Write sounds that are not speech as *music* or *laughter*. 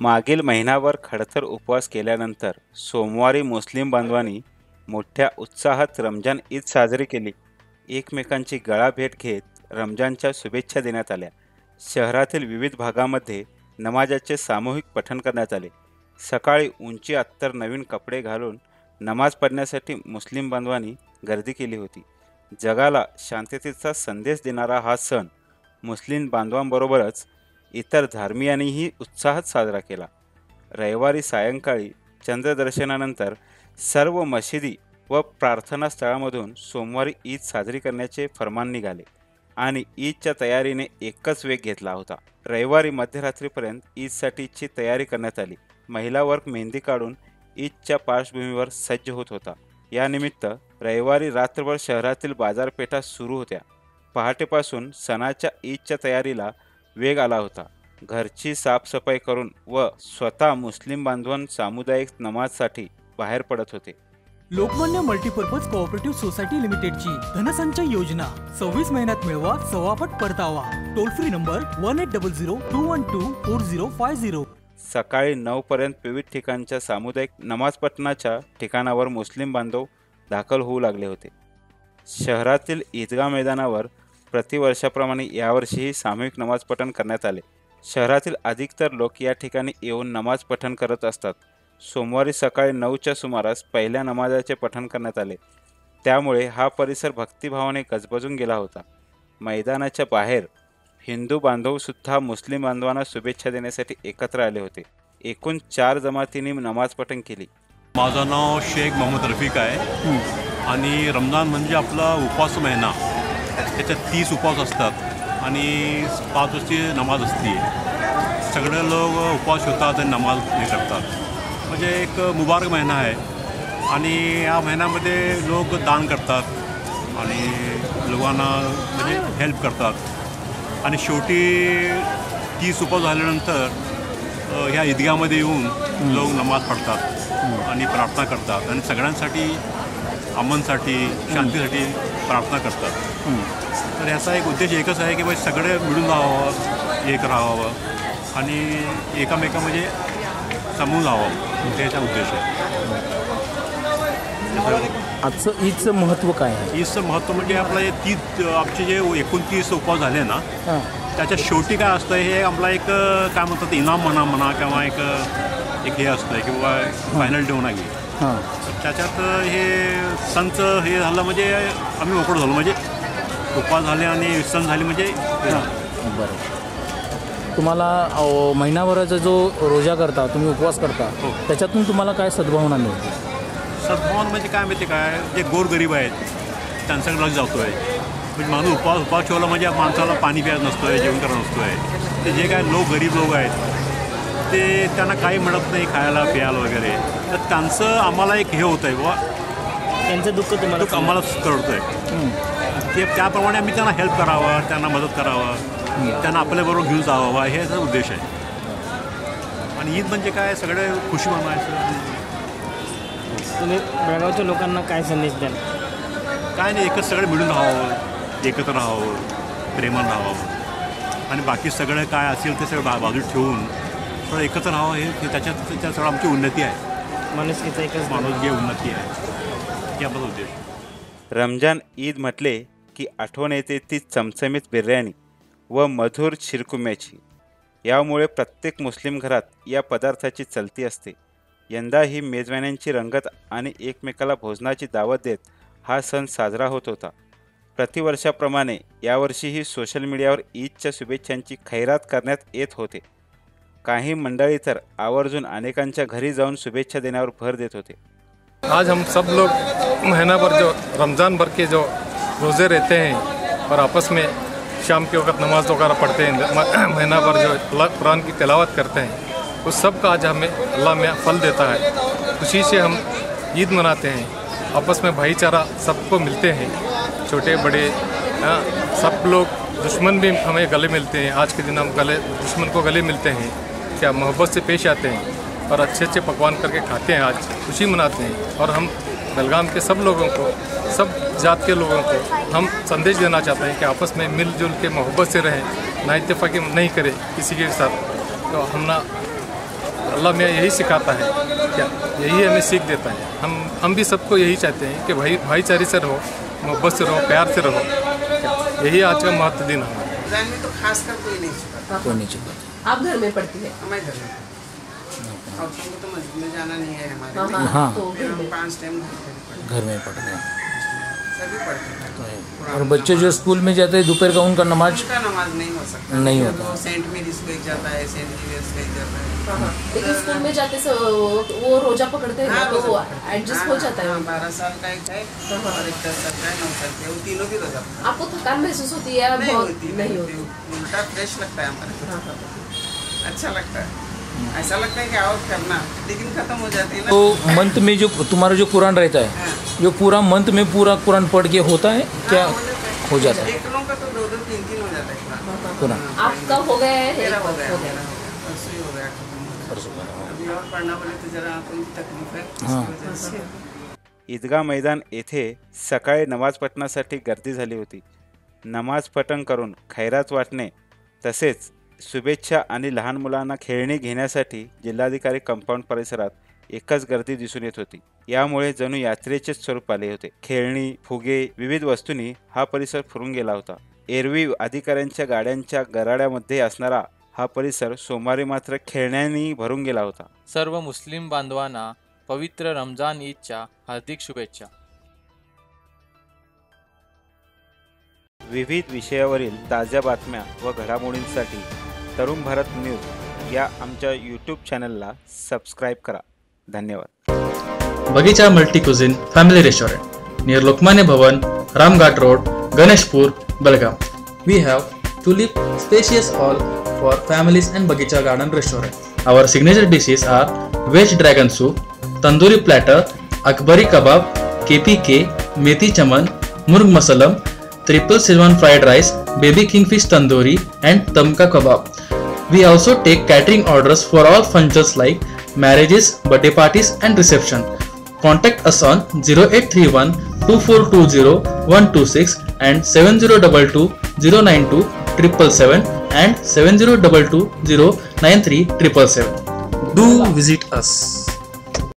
मागील महिनाभर खडतर उपवास केल्यानंतर सोमवारी मुस्लिम बांधवांनी मोठ्या उत्साहात रमजान ईद साजरी केली. एकमेकांची गळा भेट घेत रमजानच्या शुभेच्छा देण्यात आल्या. शहरातील विविध भागामध्ये नमाजाचे सामूहिक पठण करण्यात आले. सकाळी उंची अत्तर नवीन कपडे घालून नमाज पढण्यासाठी मुस्लिम बांधवांनी गर्दी केली होती. जगाला शांततेचा संदेश देणारा हा सण मुस्लिम बांधवांबरोबरच इतर धार्मियांनीही उत्साहात साजरा केला. रविवारी सायंकाळी चंद्रदर्शनानंतर सर्व मशिदी व प्रार्थना स्थळामधून सोमवारी ईद साजरी करण्याचे फरमान निघाले आणि ईदच्या तयारीने एकच वेग घेतला होता. रविवारी मध्यरात्रीपर्यंत ईदसाठीची तयारी करण्यात आली. महिला वर्ग मेहंदी काढून ईदच्या पार्श्वभूमीवर सज्ज होत होता. यानिमित्त रविवारी रात्रभर शहरातील बाजारपेठा सुरू होत्या. पहाटेपासून सणाच्या ईदच्या तयारीला वेग आला होता. घरची साफसफाई करून व स्वतः मुस्लिम बांधवां सामुदायिक नमाजसाठी बाहेर पडत होते. लोकमान्य मल्टीपर्पज कोऑपरेटिव्ह सोसायटी लिमिटेडची धनसंचय योजना सव्वीस महिन्यात मिळवा सव्वापट परतावा. Toll free number one eight double zero two one two four zero five zero. सकाळी नऊपर्यंत विविध ठिकाणच्या सामुदायिक नमाज पठणाच्या ठिकाणावर मुस्लिम बांधव दाखल होऊ लागले होते. शहरातील ईदगाह मैदानावर प्रतिवर्षाप्रमाणे यावर्षीही सामूहिक नमाज पठण करण्यात आले. शहरातील अधिकतर लोक या ठिकाणी येऊन नमाज पठण करत असतात. सोमवारी सकाळी नऊच्या सुमारास पहिल्या नमाजाचे पठण करण्यात आले. त्यामुळे हा परिसर भक्तिभावाने गजबजून गेला होता. मैदानाच्या बाहेर हिंदू बांधवसुद्धा मुस्लिम बांधवांना शुभेच्छा देण्यासाठी एकत्र आले होते. एकूण चार जमातींनी नमाज पठण केली. माझं नाव शेख मोहम्मद रफिक आहे. आणि रमजान म्हणजे आपला उपवास महिना. त्याच्यात तीस उपवास असतात आणि पाच वाजची नमाज असते सगळे लोक उपवास होतात आणि नमाज हे करतात. म्हणजे एक मुबारक महिना आहे. आणि या महिन्यामध्ये लोक दान करतात आणि लोकांना म्हणजे हेल्प करतात. आणि शेवटी तीस उपवास झाल्यानंतर ह्या ईदगामध्ये येऊन लोक नमाज पडतात आणि प्रार्थना करतात. आणि सगळ्यांसाठी अमनसाठी शांतीसाठी प्रार्थना करतात. तर ह्याचा एक उद्देश एकच आहे की बाई सगळे मिळून राहावं एक राहावं आणि एकामेका म्हणजे समून राहावं त्याचा उद्देश आहे. आजचं ईदचं महत्त्व काय आहे? ईदचं महत्त्व म्हणजे आपलं हे तीस आमचे जे एकोणतीस उपवास झाले ना त्याच्या शेवटी काय असतं हे आपला एक काय म्हणतात इनाम म्हणा म्हणा किंवा एक एक हे असतं किंवा फायनल डे होणार तर त्याच्यात हे सणच हे झालं म्हणजे आम्ही मोकळं झालो. म्हणजे उपवास झाले आणि सण झाले म्हणजे हे. बरं. तुम्हाला अहो, महिनाभराचा जो रोजा करता तुम्ही उपवास करता हो. त्याच्यातून तुम्हाला काय सद्भावना मिळते? सद्भावना म्हणजे काय माहिती काय जे गोरगरीब आहेत त्यांच्याकडे लक्ष जातो आहे म्हणजे माणूस उपवास उपवास ठेवला म्हणजे माणसाला पाणी प्यायला नसतो आहे जेवण करायला नसतो आहे ते जे काय लोक गरीब लोक आहेत ते त्यांना काही मिळत नाही खायला प्यायला वगैरे. तर त्यांचं आम्हाला एक हे होतं आहे बाबा. त्यांचं दुःख तुम्हाला दुःख आम्हाला कळतं आहे ते त्याप्रमाणे आम्ही त्यांना हेल्प करावं त्यांना मदत करावं त्यांना आपल्याबरोबर घेऊन जावं हे याचा उद्देश आहे. आणि ईद म्हणजे काय? सगळे खुशी मनवायचं तुम्ही बेळगावच्या लोकांना काय संदेश द्याल? काय नाही एकच सगळे मिळून राहावं एकत्र राहावं प्रेमान राहावं. आणि बाकी सगळं काय असेल ते सगळं बा बाजूला ठेवून थोडं एकत्र राहावं हे त्याच्यात त्याच्यात सगळं आमची उन्नती आहे. माणुसकीचा एकच माणूस जे उन्नती आहे. हे आपला उद्देश. रमजान ईद म्हटले की आठवण येते ती चमचमीत बिर्याणी व मधुर शिरकुम्याची. यामुळे प्रत्येक मुस्लिम घरात या पदार्थाची चलती असते. यंदा ही मेजवान्यांची रंगत आणि एकमेकाला भोजनाची दावत देत हा सण साजरा होत होता. प्रतिवर्षाप्रमाणे यावर्षीही सोशल मीडियावर ईदच्या शुभेच्छांची खैरात करण्यात येत होते. काही मंडळी तर आवर्जून अनेकांच्या घरी जाऊन शुभेच्छा देण्यावर भर देत होते. आज हम सब लोग महीना भर जो रमज़ान भर के जो रोज़े रहते हैं और आपस में शाम के वक्त नमाज़ वगैरह पढ़ते हैं *clears throat* महीना भर जो कुरान की तलावत करते हैं उस सब का आज हमें अल्लाह में फल देता है। खुशी से हम ईद मनाते हैं आपस में भाईचारा सबको मिलते हैं छोटे बड़े हाँ, सब लोग दुश्मन भी हमें गले मिलते हैं। आज के दिन हम गले दुश्मन को गले मिलते हैं क्या मोहब्बत से पेश आते हैं और अच्छे अच्छे पकवान करके खाते हैं आज खुशी मनाते हैं। और हम बेलगाम के सब लोगों को सब जात के लोगों को हम संदेश देना चाहते हैं कि आपस में मिलजुल के मोहब्बत से रहें ना इतफाक़ी नहीं करें किसी के साथ। तो हम ना अल्लाह में यही सिखाता है क्या? यही हमें सीख देता है। हम हम भी सबको यही चाहते हैं कि भाई भाईचारे से रहो मोहब्बत से रहो प्यार से रहो। यही आज का महत्व दिन हमारा तो खास कर कोई नहीं कोई आप घर में पढ़ती है? हमारे घर में औरतों को तो मस्जिद में जाना नहीं है हमारे हाँ हाँ। तो घर में। पाँच टाइम घर पे पढ़ते घर में पढ़ते हैं। हैं। पढ़ते हैं। और बच्चे जो स्कूल में जाते हैं दोपहर का उनका नमाज़? उनका नमाज़ नहीं हो सकता। नहीं होता। वो सेंट मेरीज को एक जाता है सेंट जीवियर्स का एक जाता है। हाँ, हाँ। लेकिन स्कूल में जाते से वो रोजा पकड़ते हैं तो वो एडजस्ट हो जाता है। बारह साल का एक है और एक दस साल का है नौ साल का। वो तीनों भी रोजा पकड़ते आपको थकान महसूस होती है नहीं बहुत होती नहीं होती। उल्टा फ्रेश लगता है हमारे को। हाँ, हाँ। अच्छा लगता है। ऐसा लगता है कि और करना लेकिन खत्म हो जाती है ना तो मंथ में जो तुम्हारा जो कुरान रहता है हाँ। जो पूरा मंथ में पूरा कुरान पढ़ के होता है क्या हाँ, हो जाता है। एक लोगों का तो दो दो तीन तीन हो जाता है पूरा। कुरान आपका हो गया है मेरा हो गया हो मेरा हो गया परसों ही हो गया खत्म हो गया। अभी और पढ़ना बोले तो जरा आंखों की तकलीफ है हाँ। इसकी वजह से ईदगाह मैदान येथे सकाळी नमाज पठणासाठी गर्दी झाली होती नमाज पठण करून खैरात वाटणे तसेच शुभेच्छा आणि लहान मुलांना खेळणी घेण्यासाठी जिल्हाधिकारी कंपाऊंड परिसरात एकच गर्दी दिसून येत होती. यामुळे जणू यात्रेचेच स्वरूप आले होते. खेळणी फुगे विविध वस्तूंनी हा परिसर फुरून गेला होता. एरवी अधिकाऱ्यांच्या गाड्यांच्या गराड्यामध्ये असणारा हा परिसर सोमवारी मात्र खेळण्यांनी भरून गेला होता. सर्व मुस्लिम बांधवांना पवित्र रमजान ईदच्या हार्दिक शुभेच्छा. विविध विषयावरील ताज्या बातम्या व घडामोडींसाठी तरुण भारत न्यूज या आमच्या यूट्यूब चॅनलला सबस्क्राईब करा. धन्यवाद. Bagicha multi cuisine family restaurant near Lokmanya Bhavan Ramghat road Ganeshpur बलगाव we have tulip spacious hall for families and Bagicha garden restaurant our signature dishes are veg dragon soup tandoori platter Akbari kabab KP K methi chaman murgh musallam triple sylvan fried rice baby kingfish tandoori and तमका kabab We also take catering orders for all functions like marriages, birthday parties, and reception. Contact us on 0831 2420 126 and 7022 092 777 and 7022 093 777. Do visit us.